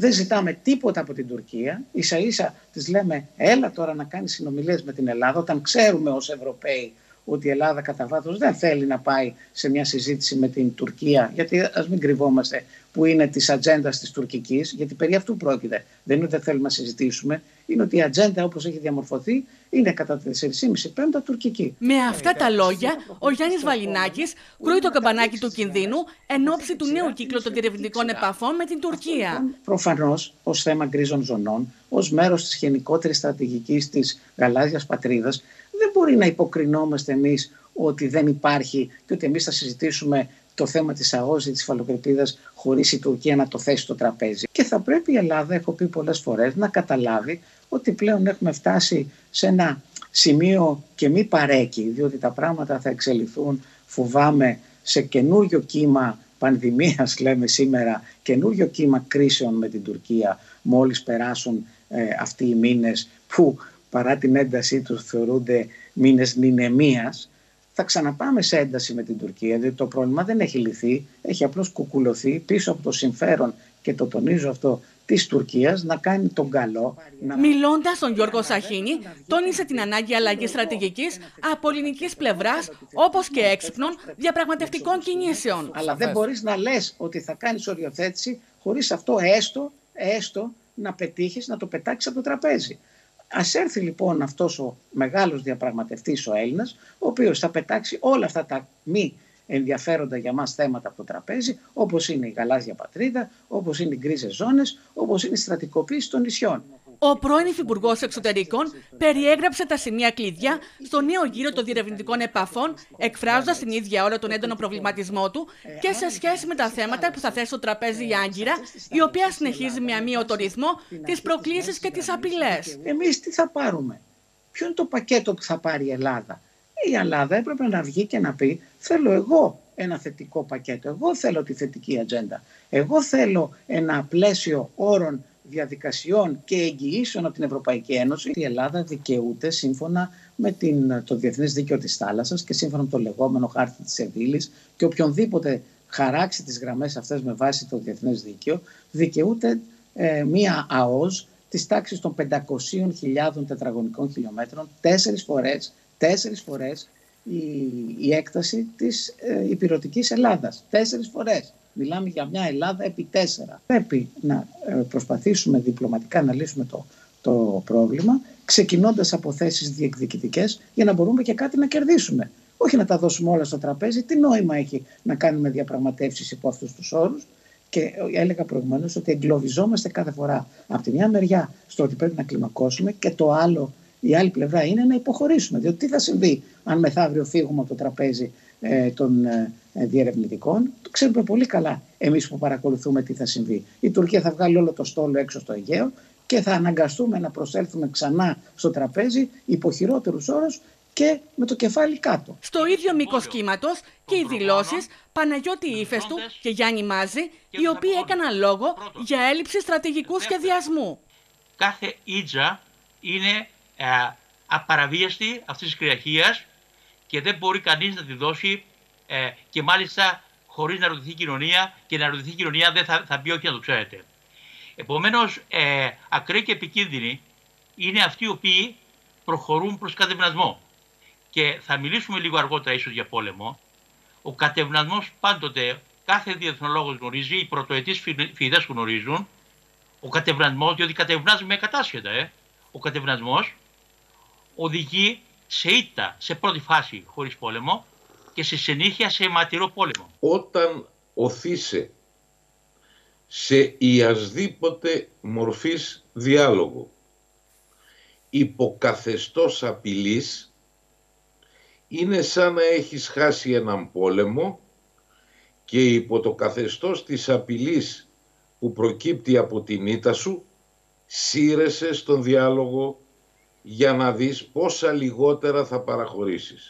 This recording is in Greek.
δεν ζητάμε τίποτα από την Τουρκία. σα ίσα της λέμε έλα τώρα να κάνεις συνομιλίες με την Ελλάδα όταν ξέρουμε ως Ευρωπαίοι ότι η Ελλάδα κατά βάθος δεν θέλει να πάει σε μια συζήτηση με την Τουρκία γιατί ας μην κρυβόμαστε που είναι της ατζέντας της τουρκικής, γιατί περί αυτού πρόκειται. Δεν είναι ότι δεν θέλουμε να συζητήσουμε, είναι ότι η ατζέντα όπως έχει διαμορφωθεί είναι κατά 4,5 πέμπτα τουρκική. Με αυτά τα λόγια, ο Γιάννης Βαλινάκης κρούει το καμπανάκι του κινδύνου εν ώψη του νέου κύκλου των διερευνητικών επαφών με την Τουρκία. Προφανώς, ως θέμα γκρίζων ζωνών, ως μέρος της γενικότερης στρατηγικής της γαλάζιας πατρίδας, δεν μπορεί να υποκρινόμαστε εμείς ότι δεν υπάρχει και ότι εμείς θα συζητήσουμε το θέμα της ΑΟΣ ή της φαλοκρηπίδας χωρίς η Τουρκία να το θέσει στο τραπέζι. Και θα πρέπει η Ελλάδα, έχω πει πολλές φορές, να καταλάβει ότι πλέον έχουμε φτάσει σε ένα σημείο και μη παρέκει, διότι τα πράγματα θα εξελιχθούν, φοβάμαι, σε καινούριο κύμα πανδημίας λέμε σήμερα, καινούριο κύμα κρίσεων με την Τουρκία μόλις περάσουν ε, αυτοί οι μήνες που παρά την έντασή τους θεωρούνται μήνες νηνεμίας θα ξαναπάμε σε ένταση με την Τουρκία, διότι το πρόβλημα δεν έχει λυθεί, έχει απλώς κουκουλωθεί πίσω από το συμφέρον και το τονίζω αυτό της Τουρκίας να κάνει τον καλό. Να... Μιλώντας τον Γιώργο Σαχίνη, τόνισε την ανάγκη αλλαγής στρατηγικής από ελληνικής πλευράς, όπως και έξυπνων διαπραγματευτικών κινήσεων. Αλλά δεν μπορείς να λες ότι θα κάνεις οριοθέτηση χωρίς αυτό έστω, έστω να πετύχεις να το πετάξεις από το τραπέζι. Α έρθει λοιπόν αυτός ο μεγάλος διαπραγματευτής, ο Έλληνας, ο οποίος θα πετάξει όλα αυτά τα μη ενδιαφέροντα για μας θέματα από το τραπέζι, όπως είναι η γαλάζια πατρίδα, όπως είναι οι γκρίζες ζώνες, όπως είναι η στρατικοποίηση των νησιών. Ο πρώην Υφυπουργός Εξωτερικών περιέγραψε τα σημεία κλειδιά στο νέο γύρο των διερευνητικών επαφών, εκφράζοντας την ίδια ώρα τον έντονο προβληματισμό του και σε σχέση με τα θέματα που θα θέσει στο τραπέζι η Άγκυρα, η οποία συνεχίζει με αμύωτο ρυθμό τις προκλήσεις και τις απειλές. Εμείς τι θα πάρουμε, Ποιο είναι το πακέτο που θα πάρει η Ελλάδα; Η Ελλάδα έπρεπε να βγει και να πει θέλω εγώ ένα θετικό πακέτο, εγώ θέλω τη θετική ατζέντα, εγώ θέλω ένα πλαίσιο όρων διαδικασιών και εγγυήσεων από την Ευρωπαϊκή Ένωση. Η Ελλάδα δικαιούται σύμφωνα με την, το Διεθνές Δίκαιο της Θάλασσας και σύμφωνα με το λεγόμενο χάρτη της Σεβίλη και οποιονδήποτε χαράξει τις γραμμές αυτές με βάση το Διεθνές Δίκαιο, δικαιούται ε, μία ΑΟΣ της τάξης των 500.000 τετραγωνικών χιλιόμετρων, τέσσερις φορές τέσσερις φορές η, η έκταση της ε, υπηρετικής Ελλάδας. Τέσσερις φορές. Μιλάμε για μια Ελλάδα επί τέσσερα. Πρέπει να ε, προσπαθήσουμε διπλωματικά να λύσουμε το, το πρόβλημα, ξεκινώντας από θέσεις διεκδικητικές για να μπορούμε και κάτι να κερδίσουμε. Όχι να τα δώσουμε όλα στο τραπέζι. Τι νόημα έχει να κάνουμε διαπραγματεύσεις υπό αυτούς τους όρους. Και έλεγα προηγουμένως ότι εγκλωβιζόμαστε κάθε φορά από τη μια μεριά στο ότι πρέπει να κλιμακώσουμε και το άλλο η άλλη πλευρά είναι να υποχωρήσουμε. Διότι τι θα συμβεί αν μεθαύριο φύγουμε από το τραπέζι ε, των ε, διερευνητικών; Το ξέρουμε πολύ καλά εμείς που παρακολουθούμε τι θα συμβεί. Η Τουρκία θα βγάλει όλο το στόλο έξω στο Αιγαίο και θα αναγκαστούμε να προσέλθουμε ξανά στο τραπέζι υπό χειρότερους όρους και με το κεφάλι κάτω. Στο ίδιο μήκος κύματος και οι δηλώσεις Παναγιώτη Ήφεστου και Γιάννη Μάζη, οι οποίοι έκαναν λόγο για έλλειψη στρατηγικού σχεδιασμού. Κάθε ήτζα είναι ε, απαραβίαστη αυτής της κυριαρχίας και δεν μπορεί κανείς να τη δώσει ε, και μάλιστα χωρίς να ρωτηθεί η κοινωνία και να ρωτηθεί η κοινωνία δεν θα, θα πει όχι να το ξέρετε. Επομένως, ε, ακραίοι και επικίνδυνοι είναι αυτοί οι οποίοι προχωρούν προς κατευνασμό. Και θα μιλήσουμε λίγο αργότερα ίσως για πόλεμο. Ο κατευνασμός πάντοτε κάθε διεθνολόγος γνωρίζει, οι πρωτοετής φοιτητές γνωρίζουν, ο κατευνασμός, διότι κατευνάζουμε κατάσχετα, ε. Ο κατευνασμός οδηγεί σε ήττα σε πρώτη φάση χωρίς πόλεμο και σε συνήθεια σε αιματηρό πόλεμο. Όταν οθήσε σε ιασδήποτε μορφής διάλογο υποκαθεστώς απειλής είναι σαν να έχεις χάσει έναν πόλεμο και υπό το καθεστώς της απειλής που προκύπτει από την ήττα σου σύρεσαι στον διάλογο για να δεις πόσα λιγότερα θα παραχωρήσεις.